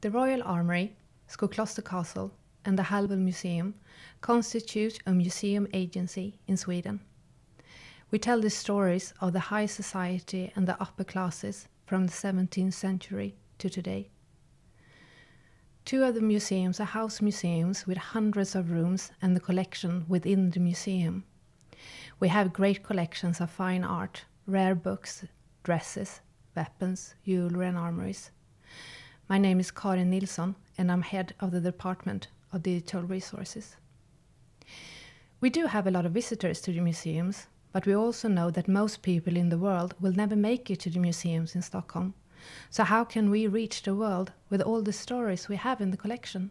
The Royal Armoury, Skokloster Castle, and the Hallwyl Museum constitute a museum agency in Sweden. We tell the stories of the high society and the upper classes from the 17th century to today. Two of the museums are house museums with hundreds of rooms and the collection within the museum. We have great collections of fine art, rare books, dresses, weapons, jewelry, and armories. My name is Karin Nilsson, and I'm head of the Department of Digital Resources. We do have a lot of visitors to the museums, but we also know that most people in the world will never make it to the museums in Stockholm. So how can we reach the world with all the stories we have in the collection?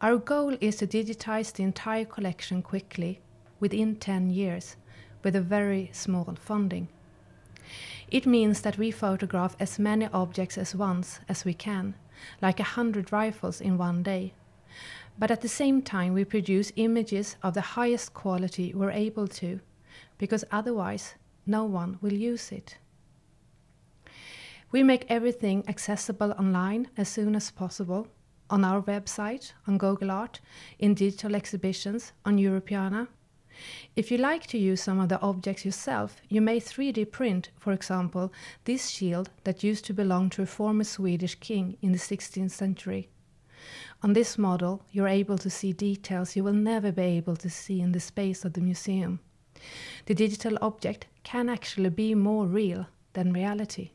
Our goal is to digitize the entire collection quickly within 10 years with a very small funding. It means that we photograph as many objects as once as we can, like a hundred rifles in one day. But at the same time, we produce images of the highest quality we're able to, because otherwise, no one will use it. We make everything accessible online as soon as possible on our website, on Google Art, in digital exhibitions, on Europeana. If you like to use some of the objects yourself, you may 3D print, for example, this shield that used to belong to a former Swedish king in the 16th century. On this model, you're able to see details you will never be able to see in the space of the museum. The digital object can actually be more real than reality.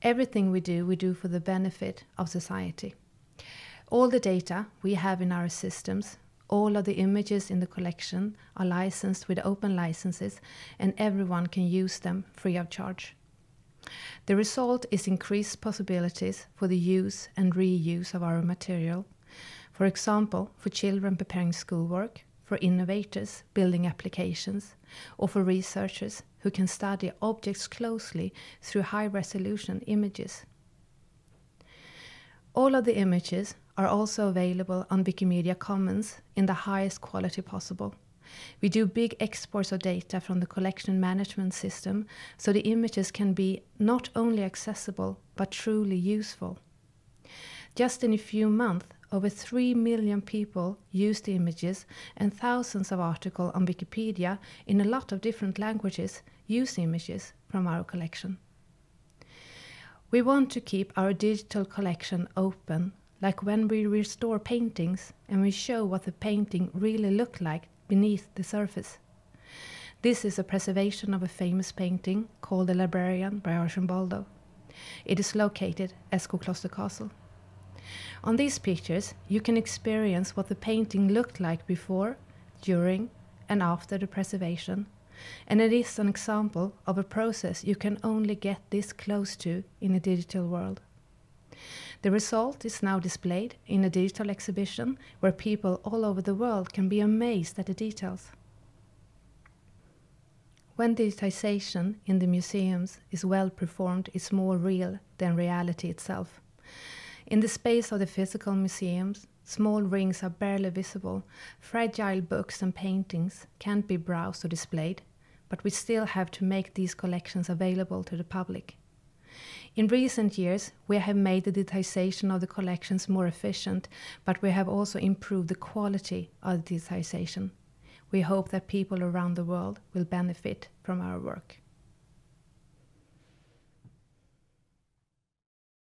Everything we do, we do for the benefit of society. All the data we have in our systems, all of the images in the collection are licensed with open licenses and everyone can use them free of charge. The result is increased possibilities for the use and reuse of our material. For example, for children preparing schoolwork, for innovators building applications, or for researchers who can study objects closely through high resolution images. All of the images are also available on Wikimedia Commons in the highest quality possible. We do big exports of data from the collection management system so the images can be not only accessible but truly useful. Just in a few months, over 3 million people used the images and thousands of articles on Wikipedia in a lot of different languages use images from our collection. We want to keep our digital collection open, like when we restore paintings and we show what the painting really looked like beneath the surface. This is a preservation of a famous painting called The Librarian by Arcimboldo. It is located at Skokloster Castle. On these pictures, you can experience what the painting looked like before, during, and after the preservation. And it is an example of a process you can only get this close to in a digital world. The result is now displayed in a digital exhibition where people all over the world can be amazed at the details. When digitization in the museums is well performed, it's more real than reality itself. In the space of the physical museums, small rings are barely visible. Fragile books and paintings can't be browsed or displayed, but we still have to make these collections available to the public. In recent years, we have made the digitization of the collections more efficient, but we have also improved the quality of the digitization. We hope that people around the world will benefit from our work.